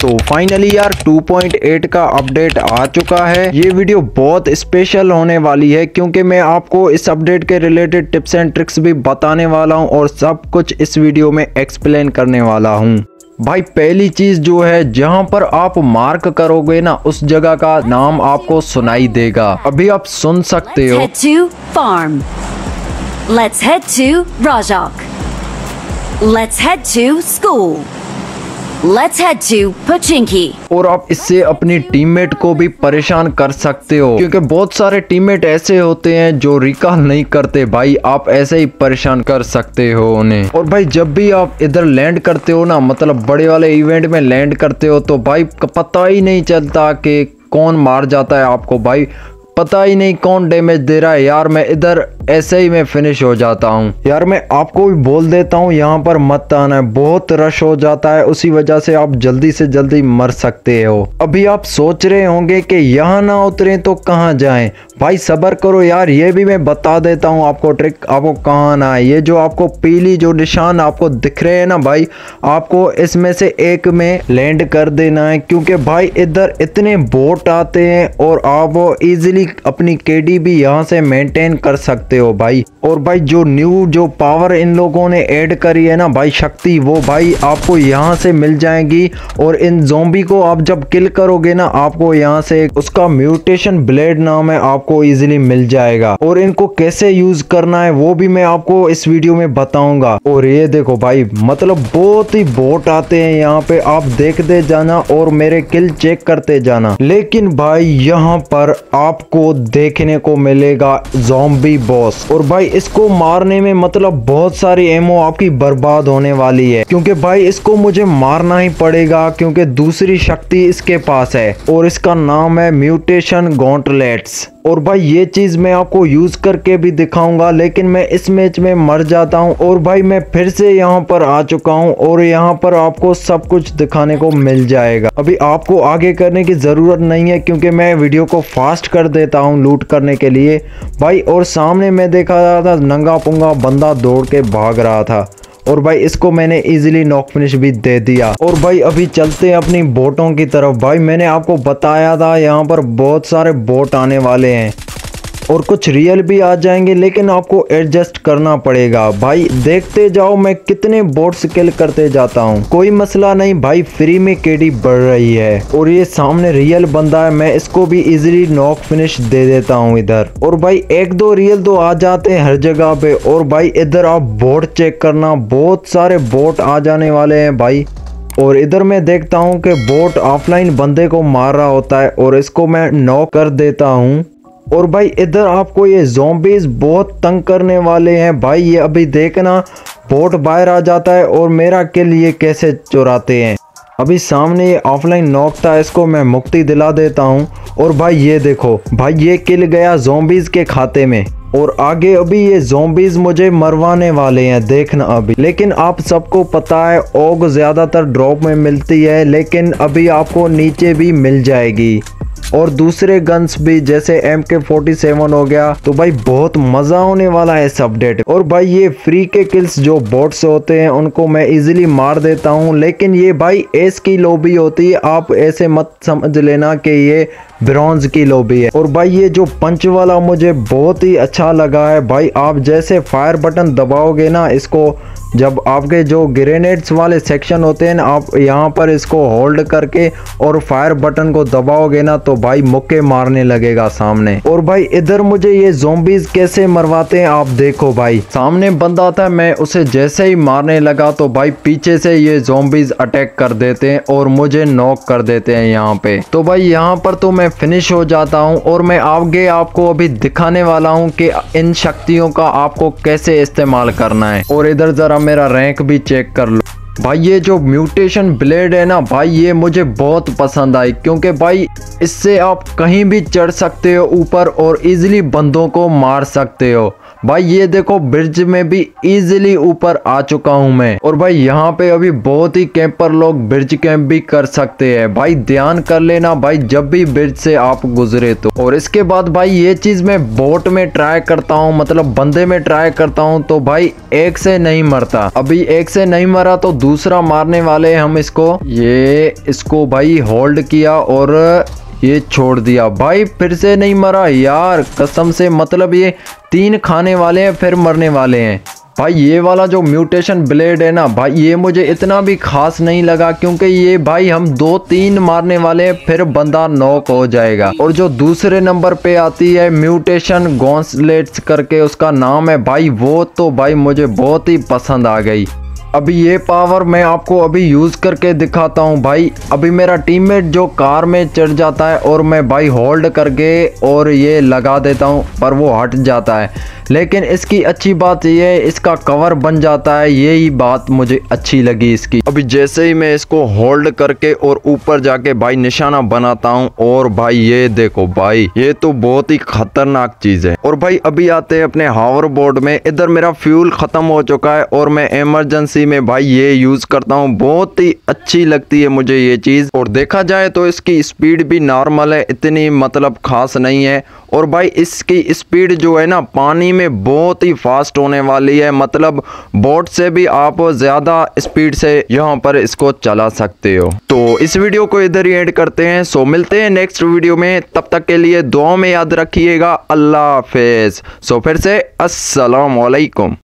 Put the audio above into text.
तो फाइनली यार 2.8 का अपडेट आ चुका है। ये वीडियो बहुत स्पेशल होने वाली है, क्योंकि मैं आपको इस अपडेट के रिलेटेड टिप्स एंड ट्रिक्स भी बताने वाला हूँ और सब कुछ इस वीडियो में एक्सप्लेन करने वाला हूँ। भाई, पहली चीज़ जो है, जहाँ पर आप मार्क करोगे ना, उस जगह का नाम आपको सुनाई देगा। अभी आप सुन सकते हो। Head to farm. Let's head to Rajak. Let's head Let's head to Pochinki. और आप इससे अपनी टीममेट को भी परेशान कर सकते हो, क्योंकि बहुत सारे टीममेट ऐसे होते हैं जो रिकॉल नहीं करते। भाई, आप ऐसे ही परेशान कर सकते हो उन्हें। और भाई, जब भी आप इधर लैंड करते हो ना मतलब बड़े वाले इवेंट में लैंड करते हो तो भाई पता ही नहीं चलता कि कौन मार जाता है आपको। भाई, पता ही नहीं कौन डैमेज दे रहा है। यार, मैं इधर ऐसे ही मैं फिनिश हो जाता हूँ। यार, मैं आपको भी बोल देता हूँ, यहाँ पर मत आना है। बहुत रश हो जाता है, उसी वजह से आप जल्दी से जल्दी मर सकते हो। अभी आप सोच रहे होंगे कि यहाँ ना उतरे तो कहाँ जाएँ? भाई, सबर करो यार, ये भी मैं बता देता हूँ आपको ट्रिक आपको कहाँ ना है। ये जो आपको पीली जो निशान आपको दिख रहे हैं ना भाई, आपको इसमें से एक में लैंड कर देना है, क्योंकि भाई, इधर इतने बोट आते हैं और आप इजीली अपनी केडी भी यहाँ से मेंटेन कर सकते भाई। और भाई जो न्यू जो पावर इन लोगों ने ऐड करी है ना भाई, शक्ति, वो भाई आपको यहाँ से मिल जाएगी। और इन जोम्बी को आप जब किल करोगे ना, आपको यहाँ से उसका म्यूटेशन ब्लेड नाम है, आपको इजीली मिल जाएगा। और इनको कैसे यूज़ करना है, वो भी मैं आपको इस वीडियो में बताऊँगा। और ये देखो भाई मतलब बहुत ही बोट आते हैं यहाँ पे, आप देखते जाना और मेरे किल चेक करते जाना। लेकिन भाई, यहाँ पर आपको देखने को मिलेगा जोम्बी बॉस और भाई, इसको मारने में मतलब बहुत सारी एमओ आपकी बर्बाद होने वाली है। क्योंकि भाई, इसको मुझे मारना ही पड़ेगा क्योंकि दूसरी शक्ति इसके पास है। और इसका नाम है म्यूटेशन गॉन्टलेट्स। और भाई ये चीज़ मैं आपको यूज़ करके भी दिखाऊँगा, लेकिन मैं इस मैच में मर जाता हूँ और भाई मैं फिर से यहाँ पर आ चुका हूँ और यहाँ पर आपको सब कुछ दिखाने को मिल जाएगा। अभी आपको आगे करने की ज़रूरत नहीं है, क्योंकि मैं वीडियो को फास्ट कर देता हूँ लूट करने के लिए। भाई और सामने मैं देखा रहा था नंगा पुंगा बंदा दौड़ के भाग रहा था। और भाई इसको मैंने इजीली नॉक फिनिश भी दे दिया। और भाई अभी चलते हैं अपनी बोटों की तरफ़। भाई मैंने आपको बताया था, यहाँ पर बहुत सारे बोट आने वाले हैं। और कुछ रियल भी आ जाएँगे, लेकिन आपको एडजस्ट करना पड़ेगा। भाई, देखते जाओ मैं कितने बोर्ड किल करते जाता हूँ। कोई मसला नहीं, भाई फ्री में केडी बढ़ रही है। और ये सामने रियल बंदा है, मैं इसको भी इजिली नॉक फिनिश दे देता हूँ इधर। और भाई, एक दो रियल तो आ जाते हैं हर जगह पे। और भाई, इधर आप बोट चेक करना, बहुत सारे बोट आ जाने वाले हैं भाई। और इधर मैं देखता हूँ कि बोट ऑफलाइन बंदे को मार रहा होता है, और इसको मैं नॉक कर देता हूँ। और भाई इधर आपको ये जोम्बीज बहुत तंग करने वाले हैं। भाई ये अभी देखना बोट बाहर आ जाता है और मेरा किल ये कैसे चुराते हैं। अभी सामने ये ऑफलाइन नॉक था, इसको मैं मुक्ति दिला देता हूँ। और भाई ये देखो, भाई ये किल गया जोम्बीज के खाते में। और आगे अभी ये जोम्बीज मुझे मरवाने वाले हैं, देखना अभी। लेकिन आप सबको पता है ओग ज़्यादातर ड्रॉप में मिलती है, लेकिन अभी आपको नीचे भी मिल जाएगी। और दूसरे गन्स भी, जैसे एम के फोर्टी सेवन हो गया। तो भाई, बहुत मज़ा होने वाला है इस अपडेट और भाई, ये फ्री के किल्स जो बोट्स होते हैं, उनको मैं इजिली मार देता हूँ। लेकिन ये भाई एस की लॉबी होती है। आप ऐसे मत समझ लेना कि ये ब्रॉन्ज की लॉबी है। और भाई, ये जो पंच वाला मुझे बहुत ही अच्छा लगा है। भाई, आप जैसे फायर बटन दबाओगे ना, इसको जब आपके जो ग्रेनेड्स वाले सेक्शन होते हैं आप यहाँ पर इसको होल्ड करके और फायर बटन को दबाओगे ना तो भाई मुक्के मारने लगेगा सामने। और भाई इधर मुझे ये जोम्बीज कैसे मरवाते हैं, आप देखो भाई। सामने बंदा था मैं उसे जैसे ही मारने लगा तो भाई पीछे से ये जोम्बीज अटैक कर देते हैं और मुझे नॉक कर देते हैं यहाँ पे। तो भाई यहाँ पर तो मैं फिनिश हो जाता हूँ और मैं आगे आपको अभी दिखाने वाला हूँ कि इन शक्तियों का आपको कैसे इस्तेमाल करना है। और इधर जरा मेरा रैंक भी चेक कर लो। भाई, ये जो म्यूटेशन ब्लेड है ना, भाई, ये मुझे बहुत पसंद आई, क्योंकि भाई, इससे आप कहीं भी चढ़ सकते हो ऊपर और इजीली बंदों को मार सकते हो। भाई, ये देखो ब्रिज में भी इजीली ऊपर आ चुका हूँ मैं। और भाई, यहाँ पे अभी बहुत ही कैंपर लोग ब्रिज कैंप भी कर सकते हैं। भाई, ध्यान कर लेना भाई, जब भी ब्रिज से आप गुजरे तो। और इसके बाद भाई, ये चीज़ मैं बोट में ट्राई करता हूँ मतलब बंदे में ट्राई करता हूँ तो भाई, एक से नहीं मरता। अभी एक से नहीं मरा तो दूसरा मारने वाले हम इसको। ये इसको भाई होल्ड किया और ये छोड़ दिया। भाई फिर से नहीं मरा यार। कसम से मतलब ये तीन खाने वाले हैं, फिर मरने वाले हैं। भाई ये वाला जो म्यूटेशन ब्लेड है ना, भाई ये मुझे इतना भी खास नहीं लगा क्योंकि ये भाई हम दो तीन मारने वाले हैं, फिर बंदा नॉक हो जाएगा। और जो दूसरे नंबर पे आती है म्यूटेशन गॉन्सलेट्स करके उसका नाम है, भाई वो तो भाई मुझे बहुत ही पसंद आ गई। अभी ये पावर मैं आपको अभी यूज़ करके दिखाता हूँ भाई। अभी मेरा टीममेट जो कार में चढ़ जाता है और मैं भाई होल्ड करके और ये लगा देता हूँ, पर वो हट जाता है। लेकिन इसकी अच्छी बात ये है, इसका कवर बन जाता है, यही बात मुझे अच्छी लगी इसकी। अभी जैसे ही मैं इसको होल्ड करके और ऊपर जाके भाई निशाना बनाता हूँ, और भाई ये देखो भाई, ये तो बहुत ही खतरनाक चीज़ है। और भाई अभी आते हैं अपने हावर बोर्ड में, इधर मेरा फ्यूल खत्म हो चुका है और मैं इमरजेंसी में भाई ये यूज़ करता हूँ। बहुत ही अच्छी लगती है मुझे ये चीज़। और देखा जाए तो इसकी स्पीड भी नॉर्मल है, इतनी मतलब खास नहीं है। और भाई इसकी स्पीड जो है ना, पानी में बहुत ही फास्ट होने वाली है। मतलब बोट से भी आप ज़्यादा स्पीड से यहाँ पर इसको चला सकते हो। तो इस वीडियो को इधर ही एड करते हैं। सो मिलते हैं नेक्स्ट वीडियो में। तब तक के लिए दुआ में याद रखिएगा। अल्लाह हाफिज। सो फिर से अस्सलाम वालेकुम